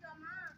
Toma.